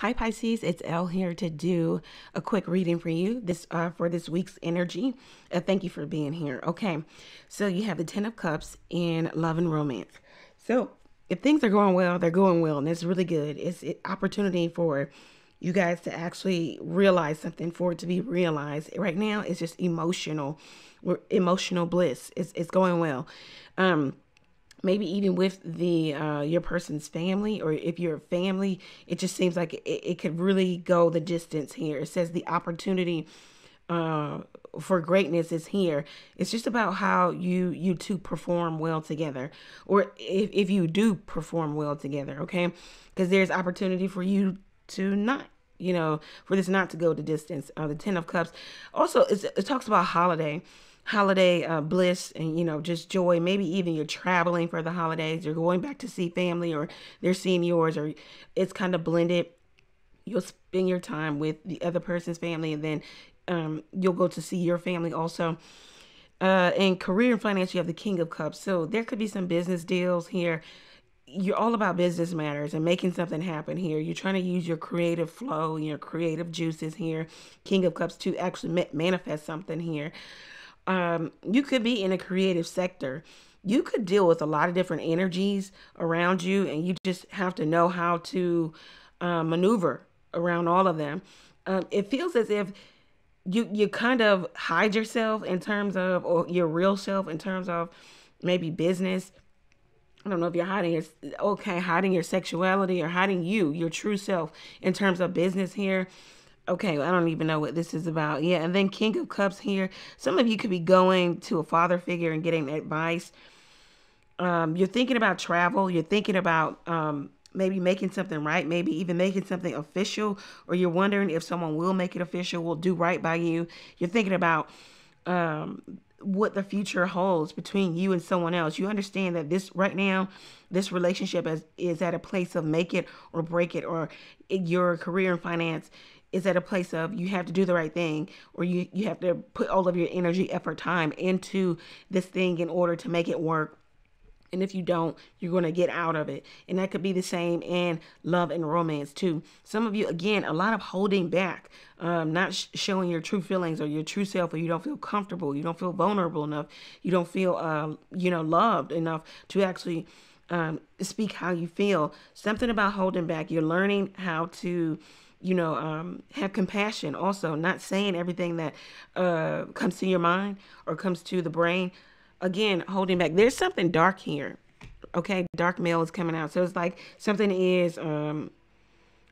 Hi Pisces, it's Elle here to do a quick reading for you this uh, for this week's energy. Uh, thank you for being here. Okay, so you have the Ten of Cups in love and romance. So if things are going well, they're going well, and it's really good. It's an opportunity for you guys to actually realize something, for it to be realized. Right now, it's just emotional, emotional bliss. It's it's going well. Um, maybe even with the uh, your person's family or if you're a family it just seems like it, it could really go the distance here. It says the opportunity uh, for greatness is here. It's just about how you you two perform well together or if, if you do perform well together okay? Because there's opportunity for you to not you know for this not to go the distance. Uh, the ten of cups. Also it talks about holiday holiday uh, bliss and you know just joy. Maybe even you're traveling for the holidays you're going back to see family or they're seeing yours or it's kind of blended. You'll spend your time with the other person's family and then um, you'll go to see your family also. Uh, in career and finance you have the king of cups. So there could be some business deals here. You're all about business matters and making something happen here. You're trying to use your creative flow, your creative juices here, King of Cups, to actually ma- manifest something here um, you could be in a creative sector. You could deal with a lot of different energies around you, and you just have to know how to uh, maneuver around all of them. Um, it feels as if you you kind of hide yourself in terms of or your real self in terms of maybe business. I don't know if you're hiding your okay, hiding your sexuality or hiding you, your true self in terms of business here okay, I don't even know what this is about. Yeah, and then King of Cups here. Some of you could be going to a father figure and getting advice. Um, you're thinking about travel. You're thinking about um, maybe making something right, maybe even making something official, or you're wondering if someone will make it official, will do right by you. You're thinking about um, what the future holds between you and someone else. You understand that this right now, this relationship is, is at a place of make it or break it, or your career and finance is at a place of you have to do the right thing or you, you have to put all of your energy, effort, time into this thing in order to make it work. And if you don't, you're going to get out of it. And that could be the same in love and romance too. Some of you, again, a lot of holding back, um, not sh- showing your true feelings or your true self, or you don't feel comfortable, you don't feel vulnerable enough, you don't feel, uh, you know, loved enough to actually um, speak how you feel. Something about holding back. You're learning how to you know, um, have compassion also, not saying everything that uh, comes to your mind or comes to the brain. Again, holding back. There's something dark here. Okay, dark mail is coming out. So it's like something is um,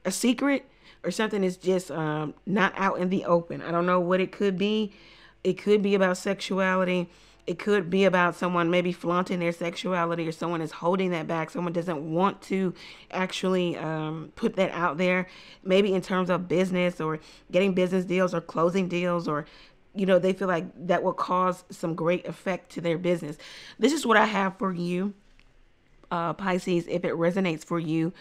a secret or something is just um, not out in the open. I don't know what it could be. It could be about sexuality it could be about someone maybe flaunting their sexuality or someone is holding that back. Someone doesn't want to actually um, put that out there, maybe in terms of business or getting business deals or closing deals or you know, they feel like that will cause some great effect to their business. This is what I have for you, uh, Pisces. If it resonates for you,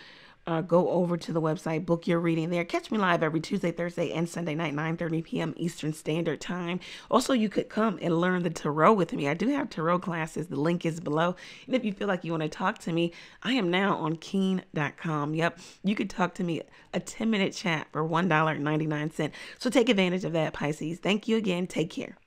uh, go over to the website, book your reading there. Catch me live every Tuesday, Thursday, and Sunday night, 9:30 p.m. Eastern Standard Time. Also, you could come and learn the tarot with me. I do have tarot classes. The link is below. And if you feel like you want to talk to me, I am now on Keen.com. Yep, you could talk to me a 10 minute chat for $1.99. So take advantage of that, Pisces. Thank you again. Take care.